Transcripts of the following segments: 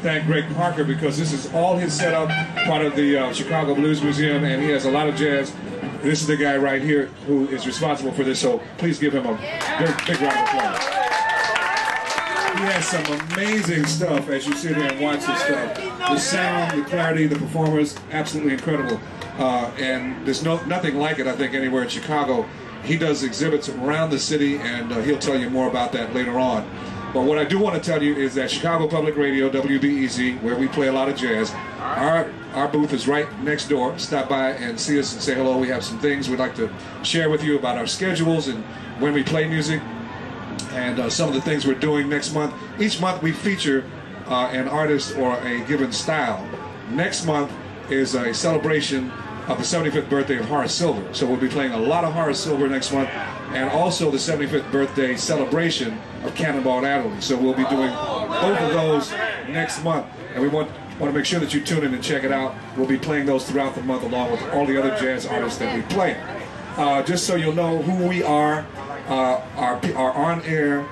thank Greg Parker because this is all his setup, part of the uh, Chicago Blues Museum, and he has a lot of jazz. This is the guy right here who is responsible for this, so please give him a big, big round of applause. He has some amazing stuff as you sit here and watch this stuff. The sound, the clarity, the performers, absolutely incredible. Uh, and there's no nothing like it, I think, anywhere in Chicago. He does exhibits around the city, and uh, he'll tell you more about that later on. But what I do want to tell you is that Chicago Public Radio, WBEZ, where we play a lot of jazz, our our booth is right next door. Stop by and see us and say hello. We have some things we'd like to share with you about our schedules and when we play music and uh, some of the things we're doing next month. Each month we feature uh, an artist or a given style. Next month is a celebration of the 75th birthday of Horace Silver. So we'll be playing a lot of Horace Silver next month and also the 75th birthday celebration of Cannonball Adderley. So we'll be doing both of those next month. And we want, want to make sure that you tune in and check it out. We'll be playing those throughout the month along with all the other jazz artists that we play. Uh, just so you'll know who we are, uh, our, our on-air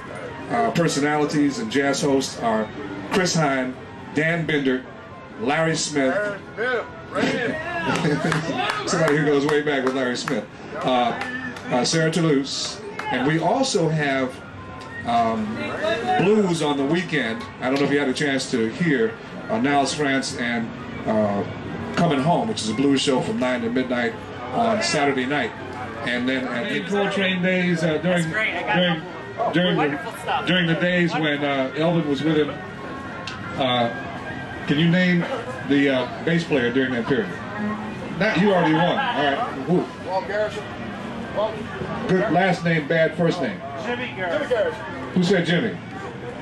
uh, personalities and jazz hosts are Chris Hine, Dan Bender, Larry Smith. Somebody who goes way back with Larry Smith. Uh, uh, Sarah Toulouse. And we also have um, blues on the weekend. I don't know if you had a chance to hear uh, Niles Frantz and uh, Coming Home, which is a blues show from 9 to midnight on Saturday night. And then at the Coltrane days uh, during during during the, during the days when uh, Elvin was with him. Can you name the uh, bass player during that period? That you already won. All right. Who? Walt Garrison. Good last name, bad first name. Jimmy Garrison. Who said Jimmy?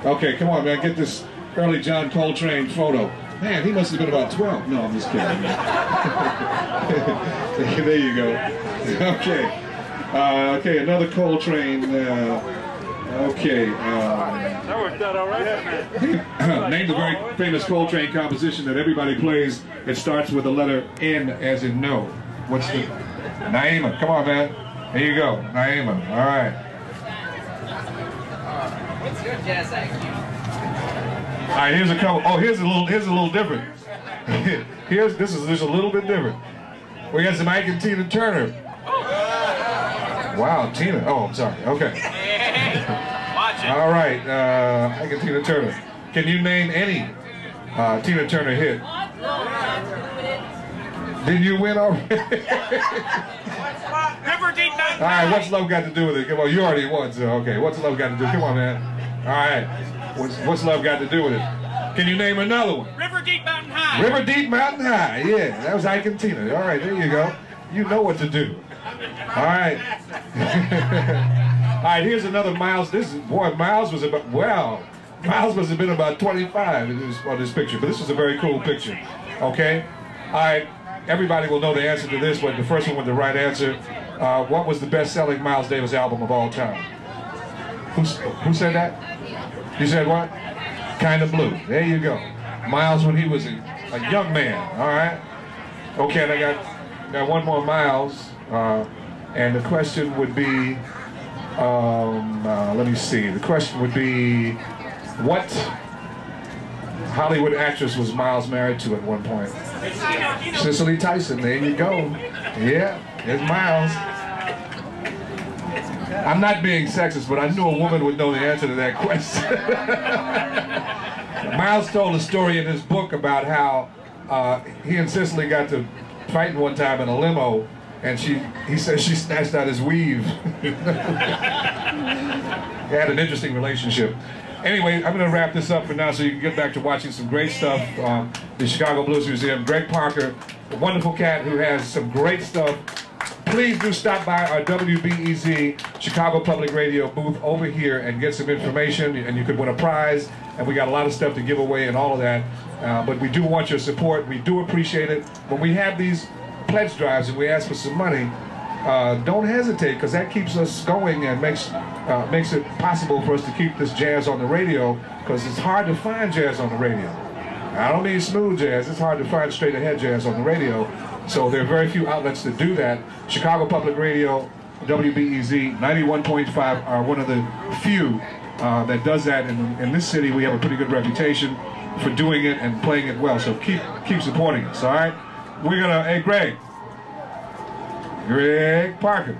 Okay, come on, man. Get this early John Coltrane photo. Man, he must have been about 12. No, I'm just kidding. there you go. Okay. Uh, okay, another Coltrane. Uh, okay. Uh, That worked out all right. Name the very famous Coltrane composition that everybody plays. It starts with the letter N as in no. What's the... Naima. Come on, man. Here you go. Naima. All right. What's your jazz IQ? All right, here's a couple. Oh, here's a little. Here's a little different. here's this is just a little bit different. We got some Ike and Tina Turner. Wow, Tina. Oh, I'm sorry. Okay. It. All right, uh, Ike and Tina Turner. Can you name any uh, Tina Turner hit? Did you win already? River Deep Mountain All right, what's love got to do with it? Come on, you already won, so okay. What's love got to do? Come on, man. All right. What's, what's love got to do with it? Can you name another one? River Deep Mountain High. River Deep Mountain High. Yeah, that was Ike and Tina. All right, there you go. You know what to do. All right. All right, here's another Miles. This is, boy, Miles was about, wow. Miles must have been about 25 in this, on this picture, but this was a very cool picture. Okay? All right, everybody will know the answer to this one. The first one with the right answer. Uh, what was the best-selling Miles Davis album of all time? Who, who said that? You said what? Kind of Blue. There you go. Miles when he was a, a young man. All right. Okay, and I got got one more Miles, uh, and the question would be, um, uh, let me see. The question would be, what Hollywood actress was Miles married to at one point? Cicely Tyson. There you go. Yeah, it's Miles. I'm not being sexist, but I knew a woman would know the answer to that question. Miles told a story in his book about how uh, he and Cicely got to fighting one time in a limo, and she he says she snatched out his weave. they had an interesting relationship. Anyway, I'm going to wrap this up for now so you can get back to watching some great stuff. Um, the Chicago Blues Museum, Greg Parker, a wonderful cat who has some great stuff please do stop by our WBEZ Chicago Public Radio booth over here and get some information, and you could win a prize. And we got a lot of stuff to give away and all of that. Uh, but we do want your support. We do appreciate it. When we have these pledge drives and we ask for some money, uh, don't hesitate because that keeps us going and makes uh, makes it possible for us to keep this jazz on the radio because it's hard to find jazz on the radio. I don't mean smooth jazz. It's hard to find straight ahead jazz on the radio. So there are very few outlets that do that. Chicago Public Radio, WBEZ 91.5 are one of the few uh, that does that. In, in this city, we have a pretty good reputation. for doing it and playing it well. So keep keep supporting us. All right. We're gonna. Hey, Greg. Greg Parker.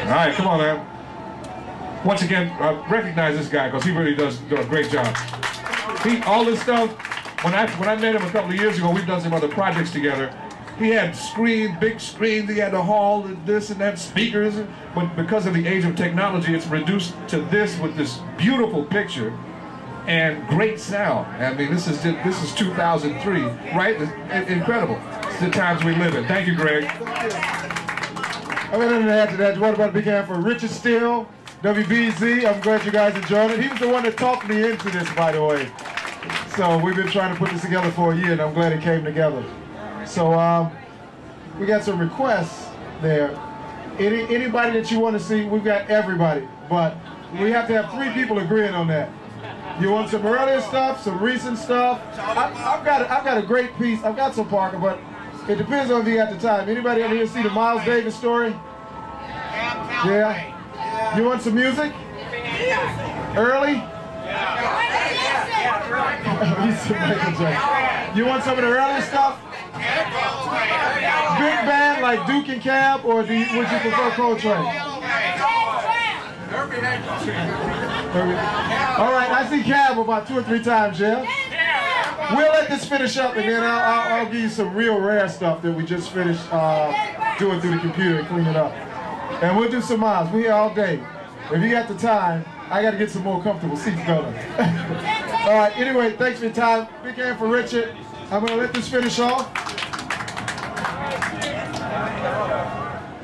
All right, come on, man. Once again, uh, recognize this guy because he really does do a great job. He all this stuff. When I when I met him a couple of years ago, we've done some other projects together. He had screen, big screens. He had the hall and this and that speakers. But because of the age of technology, it's reduced to this with this beautiful picture and great sound. I mean, this is this is 2003, right? It's incredible. It's the times we live in. Thank you, Greg. To add to that. What about big hand for Richard Steele, WBZ? I'm glad you guys enjoyed it. He was the one that talked me into this, by the way. So we've been trying to put this together for a year, and I'm glad it came together. So um, we got some requests there. Any anybody that you want to see, we've got everybody, but we have to have three people agreeing on that. You want some earlier stuff, some recent stuff? I, have got a, I've got a great piece. I've got some Parker, but it depends on if you got the time. Anybody ever here see the Miles Davis story? Yeah. You want some music? Early? you want some of the early stuff? Big band like Duke and Cab, or do you, would you prefer Coltrane? All right, I see Cab about two or three times, yeah? We'll let this finish up, and then I'll, I'll, I'll give you some real rare stuff that we just finished uh, doing through the computer and cleaning up. And we'll do some miles. We're here all day. If you got the time, I got to get some more comfortable seats going. all right, anyway, thanks for your time. Big hand for Richard. I'm going to let this finish off.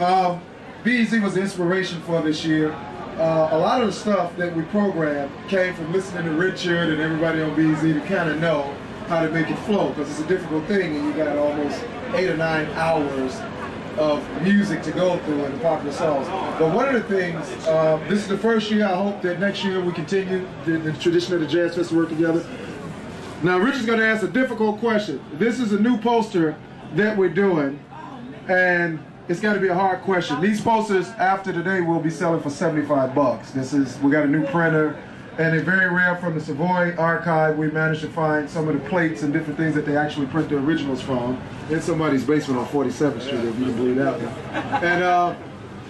Um, BEZ was the inspiration for this year. Uh, a lot of the stuff that we programmed came from listening to Richard and everybody on BZ to kind of know how to make it flow because it's a difficult thing and you got almost eight or nine hours of music to go through and popular songs. But one of the things, uh, this is the first year, I hope that next year we continue the, the tradition of the Jazz Festival work together. Now Richard's going to ask a difficult question. This is a new poster that we're doing and it's got to be a hard question. These posters after today will be selling for 75 bucks. This is, we got a new printer and they're very rare from the Savoy archive. We managed to find some of the plates and different things that they actually print the originals from in somebody's basement on 47th Street, if you can believe that. And uh,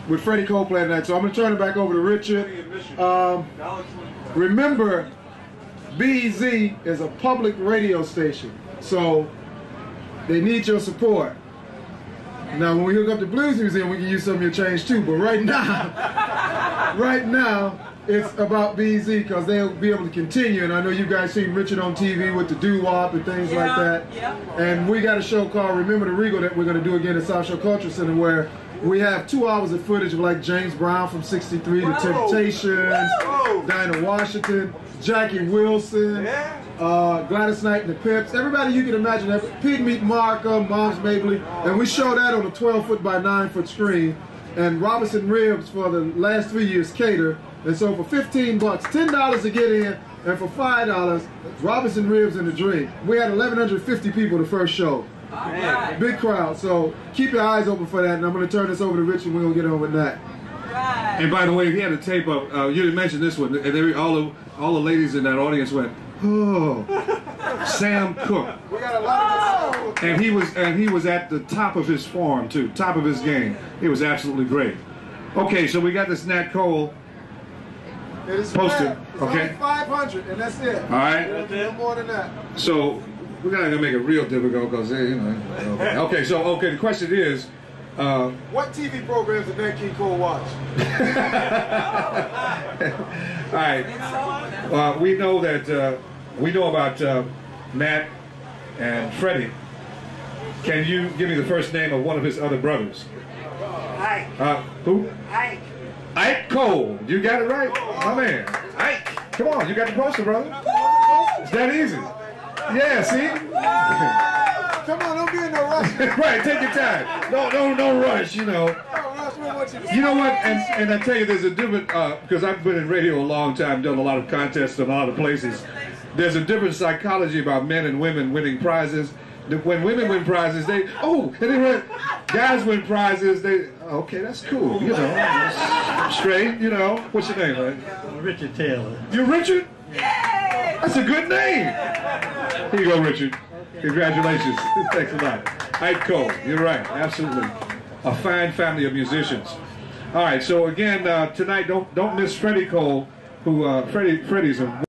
with Freddie Cole playing tonight. So I'm to turn it back over to Richard. Um, remember, BEZ is a public radio station, so they need your support. Now, when we hook up the Blues Museum, we can use some of your change too. But right now, right now, it's about BZ because they'll be able to continue. And I know you guys seen Richard on TV with the doo-wop and things yeah, like that. Yeah. And we got a show called Remember the Regal that we're going to do again at South Shore Culture Center where we have two hours of footage of like James Brown from 63, Whoa. The Temptations, Whoa. Dinah Washington, Jackie Wilson, yeah. Uh, Gladys Knight and the Pips, everybody you can imagine, Pig Meat Markham, Moms Mabley, and we show that on a 12 foot by 9 foot screen. And Robinson Ribs for the last three years cater and so for 15 bucks, $10 to get in, and for $5, Robinson Ribs and a drink. We had 1,150 people the first show. Right. Big crowd. So keep your eyes open for that, and I'm going to turn this over to Richard. we're going to get on with that. Right. And by the way, he had a tape of, uh, you mentioned this one, and every, all, the, all the ladies in that audience went, oh, Sam Cooke. We got a lot of And he was and he was at the top of his form too, top of his game. He was absolutely great. Okay, so we got this Nat Cole it is posted. okay. 500, and that's it. All right. No more than that. So we're gonna make it real difficult because you know. Okay. okay. So okay, the question is. Uh, what TV programs did Nat King Cole watch? All right. Uh, we know that uh, we know about uh, Nat and Freddie. Can you give me the first name of one of his other brothers? Ike. Uh, who? Ike. Ike Cole. You got it right, my man. Ike. Come on, you got the poster, brother. It's that easy. Yeah, see? Come on, don't be in no rush. right, take your time. No, no, no rush, you know. You know what? And, and I tell you, there's a different, because uh, I've been in radio a long time, done a lot of contests in a lot of places. There's a different psychology about men and women winning prizes when women win prizes, they oh, and then when guys win prizes, they okay, that's cool, you know, straight, you know. What's your name, man? Richard Taylor. You're Richard. Yay! That's a good name. Here you go, Richard. Congratulations. Thanks a lot. Ike Cole, you're right. Absolutely. A fine family of musicians. All right, so again, uh, tonight, don't don't miss Freddie Cole, who, uh, Freddie, Freddie's a